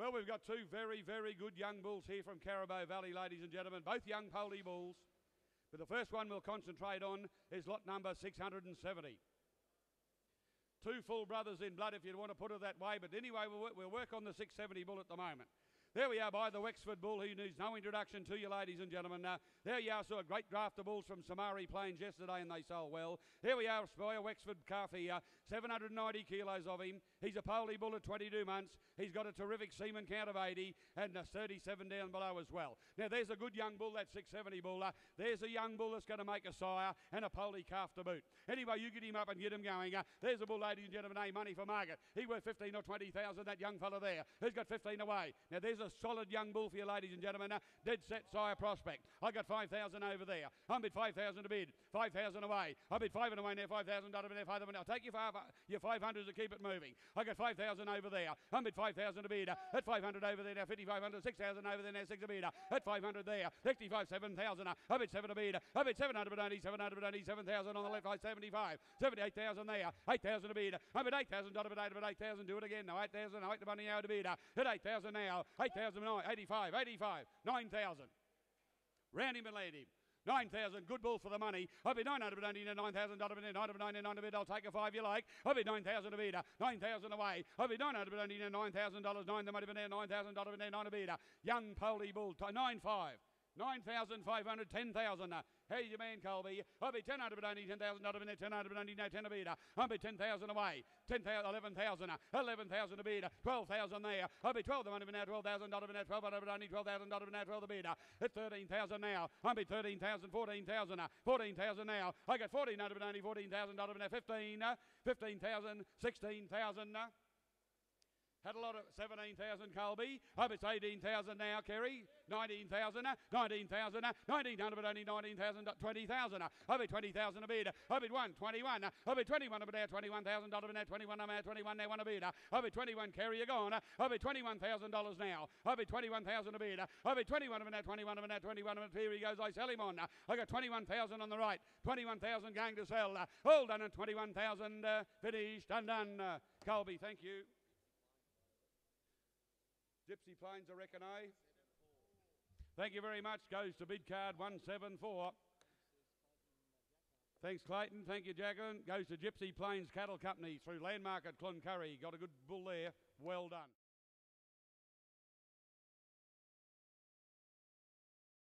Well, we've got two very, very good young bulls here from Kariboe Valley, ladies and gentlemen, both young Poldy bulls. But the first one we'll concentrate on is lot number 670. Two full brothers in blood, if you want to put it that way. But anyway, we'll, we'll work on the 670 bull at the moment. There we are by the Wexford Bull, who needs no introduction to you, ladies and gentlemen. Uh, there you are, saw a great draft of bulls from Samari Plains yesterday, and they sold well. Here we are, by a Wexford calf here, 790 kilos of him. He's a poly bull at 22 months. He's got a terrific semen count of 80 and a 37 down below as well. Now, there's a good young bull, that 670 bull. Uh, there's a young bull that's going to make a sire and a poly calf to boot. Anyway, you get him up and get him going. Uh, there's a bull, ladies and gentlemen, A money for market. He worth 15 or 20,000, that young fella there. He's got 15 away. Now, there's a solid young bull for you, ladies and gentlemen. Uh, dead set sire prospect. I got 5,000 over there. I'm bid 5,000 to bid. 5,000 away. I bid 5 and away now, 5,000 out of there, 5,000. I'll take your, five, your 500s to keep it moving. I got 5,000 over there. I'm bid 5,000 to bid. At 500 over there now, 5,500, 6,000 over there now, 6 a bid. At 500 there, 65, 7,000. Uh, I bid 7 to bid. I bid 700 but only 700 but only 7,000 on the left side, 75. 78,000 there. 8,000 to bid. I bid 8,000 dot bid 8 8,000. Do it again now. 8,000. I the money out to bid. At 8,000 now. 8,000 85, 85, 9,000. Round him and lead him. 9,000, good bull for the money. I'll be 900 but only 9,000 dollar bid, 999 a bid. I'll take a five you like. I'll be 9,000 a bid, 9,000 away. I'll be 900 but only 9,000 dollars, 9 the money bid, 9,000 dollar bid, 9 a bid. Young Poldy bull, 9 5. 9,500, 10,000. Uh, hey, your man Colby. I'll be 1000 but only 10,000 not a minute, 1000 but only no 10 a bid. uh, I'll be 10,000 away. 10,000, 11,000. uh, 11,000 a bid. uh, 12,000 there. I'll be 12 the money now, 12,000 not a minute, 12 but only 12,000 not a minute, 12 the bid. At 13,000 now. I'll be 13,000, 14,000. uh, 14,000 now. I got 14 not but only 14,000 not a minute, 15. uh, 15,000, 16,000. Uh, had a lot of 17,000 Colby. Hope it's 18,000 now, Kerry. 19,000, uh, 19,000, uh, 1900, but only 19,000, uh, 20,000. uh, Hope it 20,000 a bid. uh, Hope it 1, 21. uh, Hope it 21 but now, 21,000 dollars now, 21 now, 21 now, one a bid. uh, Hope it 21, Kerry, you're gone. uh, Hope it 21,000 dollars now. Hope it 21,000 a bid. uh, Hope it 21 but now, 21 but now, 21 but here he goes. I sell him on. uh, I got 21,000 on the right. 21,000 going to sell. uh, All done at 21,000 uh, finished. Done, done. Uh, Colby, thank you. Gypsy Plains, I reckon, eh? Thank you very much. Goes to bid card 174. Thanks, Clayton. Thank you, Jacqueline. Goes to Gypsy Plains Cattle Company through Landmark at Cloncurry. Got a good bull there. Well done.